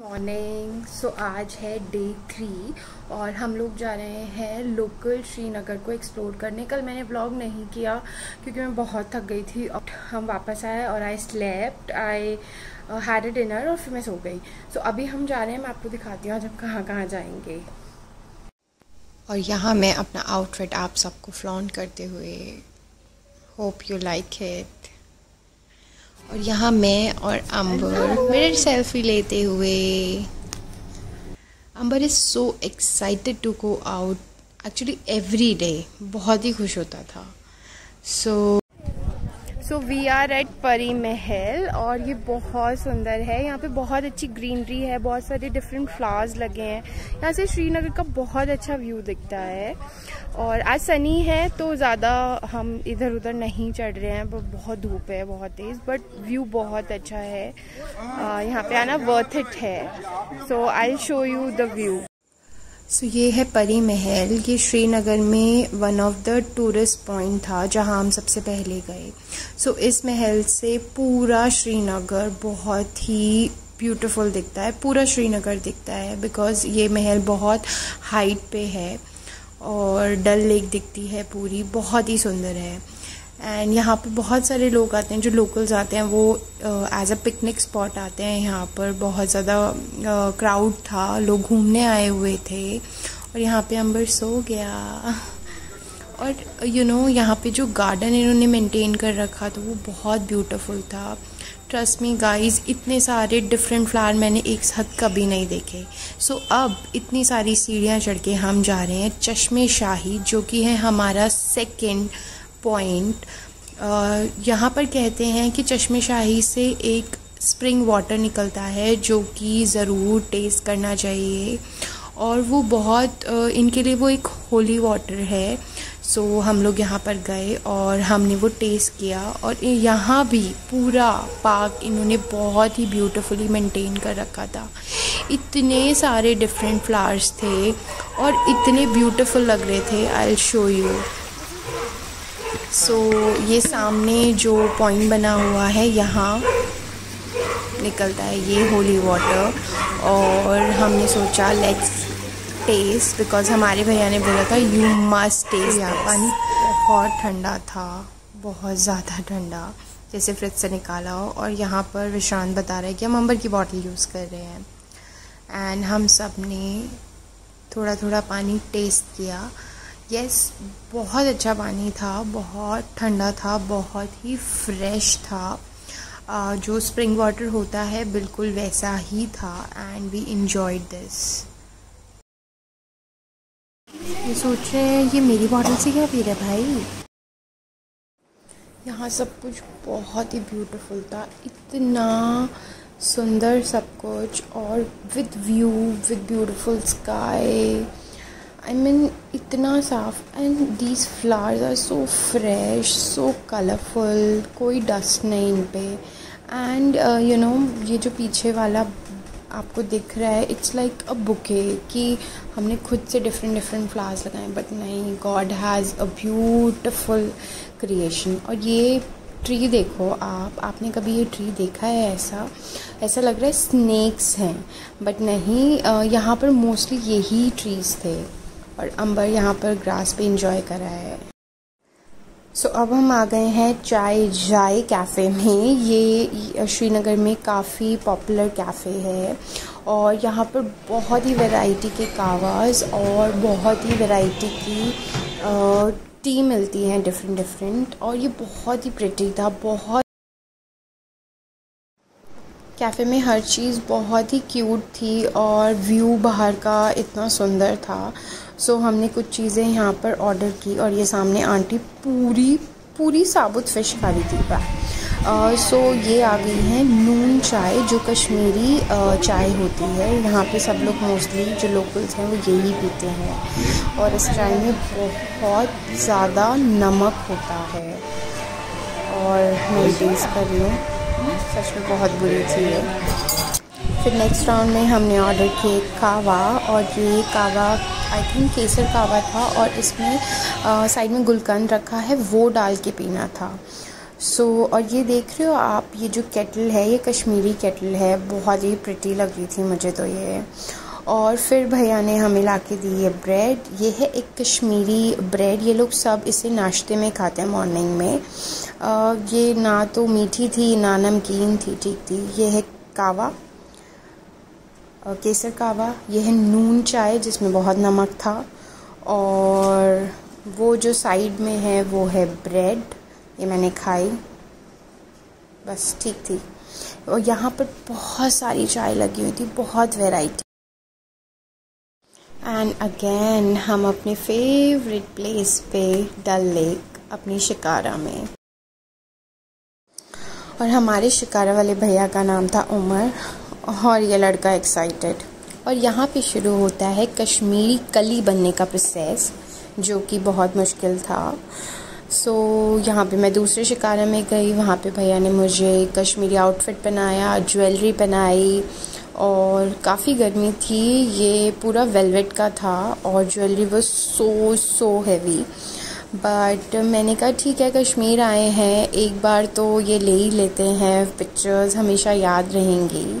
Morning so so, आज है day three और हम लोग जा रहे हैं लोकल श्रीनगर को एक्सप्लोर करने। कल मैंने ब्लॉग नहीं किया क्योंकि मैं बहुत थक गई थी। और हम वापस आए और I slept I had a dinner और फिर मैं सो गई। सो so, अभी हम जा रहे हैं मैं आपको दिखाती हूँ आज हम कहाँ कहाँ जाएँगे। और यहाँ मैं अपना आउटफिट आप सबको फ्लॉन्ट करते हुए होप यू लाइक इट और यहाँ मैं और अंबर। मेरे सेल्फी लेते हुए। Ambar is so excited to go out actually every day बहुत ही खुश होता था। So so, so we are at Pari Mahal और ये बहुत सुंदर है। यहाँ पे बहुत अच्छी ग्रीनरी है, बहुत सारे डिफरेंट फ्लावर्स लगे हैं। यहाँ से श्रीनगर का बहुत अच्छा व्यू दिखता है। और आज सनी है तो ज़्यादा हम इधर उधर नहीं चढ़ रहे हैं बहुत धूप है, बहुत तेज़ बट व्यू बहुत अच्छा है। यहाँ पे आना वर्थ इट है। So I show you the view so so, ये है परी महल। ये श्रीनगर में one of the tourist point था जहाँ हम सबसे पहले गए। सो so, इस महल से पूरा श्रीनगर बहुत ही ब्यूटीफुल दिखता है। पूरा श्रीनगर दिखता है बिकॉज़ ये महल बहुत हाइट पे है और डल लेक दिखती है पूरी। बहुत ही सुंदर है। एंड यहाँ पर बहुत सारे लोग आते हैं जो लोकल्स आते हैं वो एज अ पिकनिक स्पॉट आते हैं यहाँ पर। बहुत ज़्यादा क्राउड uh, था लोग घूमने आए हुए थे। और यहाँ पे अंबर सो गया। और यू नो यहाँ पे जो गार्डन इन्होंने मेंटेन कर रखा था वो बहुत ब्यूटीफुल था। ट्रस्ट मी गाइस इतने सारे डिफरेंट फ्लावर मैंने एक साथ कभी नहीं देखे। सो so, अब इतनी सारी सीढ़ियाँ चढ़ के हम जा रहे हैं चश्मे शाही जो कि है हमारा सेकेंड पॉइंट यहाँ पर कहते हैं कि चश्मे शाही से एक स्प्रिंग वाटर निकलता है जो कि ज़रूर टेस्ट करना चाहिए और वो बहुत इनके लिए वो एक होली वाटर है। सो हम लोग यहाँ पर गए और हमने वो टेस्ट किया और यहाँ भी पूरा पार्क इन्होंने बहुत ही ब्यूटीफुली मेंटेन कर रखा था। इतने सारे डिफरेंट फ्लावर्स थे और इतने ब्यूटीफुल लग रहे थे I show you so so, ये सामने जो पॉइंट बना हुआ है यहाँ निकलता है ये होली वाटर और हमने सोचा लेट्स टेस्ट बिकॉज़ हमारे भैया ने बोला था यू मस्ट टेस्ट यहाँ पानी बहुत ठंडा था बहुत ज़्यादा ठंडा जैसे फ्रिज से निकाला हो. और यहाँ पर विश्रांत बता रहे हैं कि हम अंबर की बॉटल यूज़ कर रहे हैं. एंड हम सबने थोड़ा थोड़ा पानी टेस्ट किया. यस बहुत अच्छा पानी था, बहुत ठंडा था, बहुत ही फ्रेश था। जो स्प्रिंग वाटर होता है, बिल्कुल वैसा ही था एंड वी इन्जॉयड दिस ये सोच रहे हैं, ये मेरी बॉटल से क्या पी रहे भाई? यहाँ सब कुछ बहुत ही ब्यूटीफुल था। इतना सुंदर सब कुछ और with view with beautiful sky I mean इतना साफ़ and these flowers are so fresh so colourful कोई डस्ट नहीं इन पे। एंड यू नो ये जो पीछे वाला आपको दिख रहा है इट्स लाइक अ बुके कि हमने खुद से डिफरेंट डिफरेंट फ्लावर्स लगाए बट नहीं God has a beautiful creation और ये ट्री देखो आप आपने कभी ये ट्री देखा है ऐसा? ऐसा लग रहा है स्नेक्स हैं बट नहीं uh, यहाँ पर मोस्टली यही ट्रीज़ थे। और अंबर यहाँ पर ग्रास पे इंजॉय कर रहा है। सो so, अब हम आ गए हैं चाय जाय कैफ़े में। ये श्रीनगर में काफ़ी पॉपुलर कैफ़े है और यहाँ पर बहुत ही वैरायटी के कावाज और बहुत ही वैरायटी की टी मिलती हैं डिफरेंट डिफरेंट और ये बहुत ही प्रिटी था बहुत कैफ़े में हर चीज़ बहुत ही क्यूट थी और व्यू बाहर का इतना सुंदर था। सो हमने कुछ चीज़ें यहाँ पर ऑर्डर की और ये सामने आंटी पूरी पूरी साबुत फ़िश खा रही थी। सो uh, ये आ गई है नून चाय जो कश्मीरी uh, चाय होती है। यहाँ पे सब लोग मोस्टली जो लोकल्स हैं वो यही पीते हैं। और इस चाय में बहुत ज़्यादा नमक होता है। और मैं टेस्ट कर रही हूँ। सच में बहुत बुरी थी ये फिर नेक्स्ट राउंड में हमने ऑर्डर किए कावा और ये कावा आई थिंक केसर कावा था और इसमें साइड में गुलकंद रखा है वो डाल के पीना था। सो so, और ये देख रहे हो आप ये जो केटल है ये कश्मीरी केटल है बहुत ही प्रिटी लग रही थी मुझे तो ये। और फिर भैया ने हमें ला के दी है ब्रेड ये है एक कश्मीरी ब्रेड ये लोग सब इसे नाश्ते में खाते हैं मॉर्निंग में। आ, ये ना तो मीठी थी ना नमकीन थी ठीक थी। ये है कावा। केसर कावा। ये है नून चाय जिसमें बहुत नमक था। और वो जो साइड में है वो है ब्रेड ये मैंने खाई। बस ठीक थी। और यहाँ पर बहुत सारी चाय लगी हुई थी बहुत वैरायटी एंड अगेन हम अपने फेवरेट प्लेस पे डल लेक अपनी शिकारा में। और हमारे शिकारा वाले भैया का नाम था उमर और ये लड़का एक्साइटेड और यहाँ पे शुरू होता है कश्मीरी कली बनने का प्रोसेस जो कि बहुत मुश्किल था। सो so, यहाँ पे मैं दूसरे शिकारा में गई वहाँ पे भैया ने मुझे कश्मीरी आउटफिट पहनाया ज्वेलरी पहनाई और काफ़ी गर्मी थी। ये पूरा वेलवेट का था और ज्वेलरी वो सो सो हैवी बट मैंने कहा ठीक है कश्मीर आए हैं। एक बार तो ये ले ही लेते हैं। पिक्चर्स हमेशा याद रहेंगी।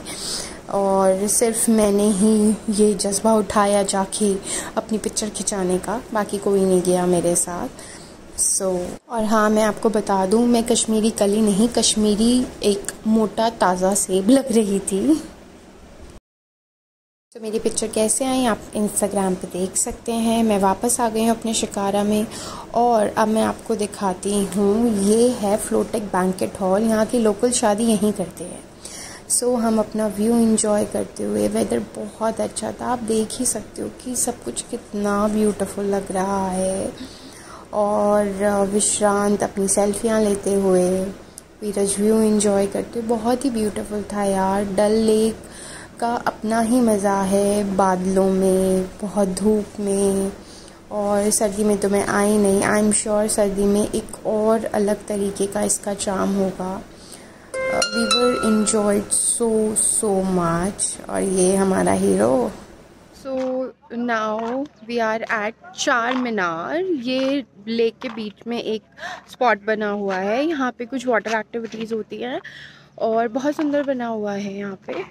और सिर्फ़ मैंने ही ये जज्बा उठाया जाके अपनी पिक्चर खिंचाने का। बाकी कोई नहीं गया मेरे साथ। सो so, और हाँ मैं आपको बता दूँ मैं कश्मीरी कली नहीं कश्मीरी एक मोटा ताज़ा सेब लग रही थी। तो मेरी पिक्चर कैसे आई? आप इंस्टाग्राम पे देख सकते हैं। मैं वापस आ गई हूँ अपने शिकारा में और अब मैं आपको दिखाती हूँ। ये है फ्लोटेक बैंकेट हॉल यहाँ की लोकल शादी यहीं करते हैं। सो so, हम अपना व्यू इंजॉय करते हुए वेदर बहुत अच्छा था। आप देख ही सकते हो कि सब कुछ कितना ब्यूटीफुल लग रहा है। और विश्रांत अपनी सेल्फियाँ लेते हुए वीरज व्यू इन्जॉय करते हुए। बहुत ही ब्यूटीफुल था यार। डल लेक का अपना ही मज़ा है बादलों में, बहुत धूप में और सर्दी में तो मैं आई नहीं। आई एम श्योर सर्दी में एक और अलग तरीके का इसका चाम होगा। We were enjoyed so so much और ये हमारा hero so now we are at Charminar ये लेक के बीच में एक स्पॉट बना हुआ है। यहाँ पे कुछ वाटर एक्टिविटीज़ होती हैं और बहुत सुंदर बना हुआ है यहाँ पे।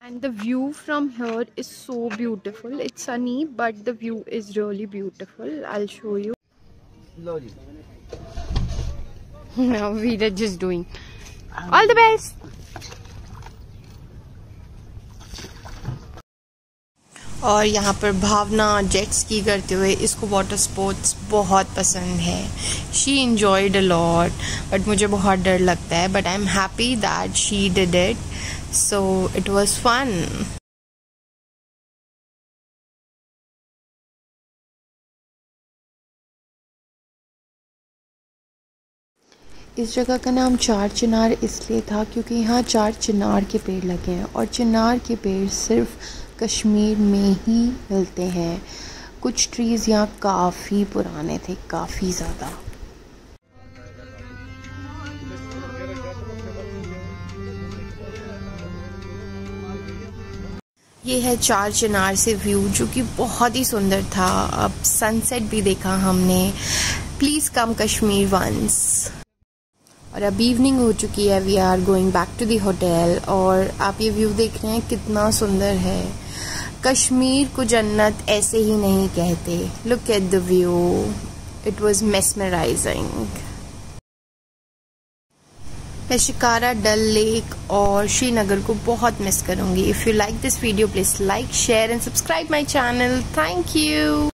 And the view from here is so beautiful. It's sunny but the view is really beautiful. I'll show you. Now we are just doing all the best और यहाँ पर भावना जेट स्की करते हुए इसको वाटर स्पोर्ट्स बहुत पसंद है। She enjoyed a lot but मुझे बहुत डर लगता है but I am happy that she did it so it was fun इस जगह का नाम चार चिनार इसलिए था क्योंकि यहाँ चार चिनार के पेड़ लगे हैं और चिनार के पेड़ सिर्फ़ कश्मीर में ही मिलते हैं। कुछ ट्रीज़ यहाँ काफ़ी पुराने थे, काफ़ी ज़्यादा। ये है चार चिनार से व्यू जो कि बहुत ही सुंदर था। अब सनसेट भी देखा हमने। प्लीज़ कम कश्मीर वंस और अब इवनिंग हो चुकी है। We are going back to the hotel और आप ये व्यू देख रहे हैं, कितना सुंदर है। कश्मीर को जन्नत ऐसे ही नहीं कहते। Look at the view it was mesmerising मैं शिकारा, डल लेक और श्रीनगर को बहुत मिस करूँगी। If you like this video please like share and subscribe my channel thank you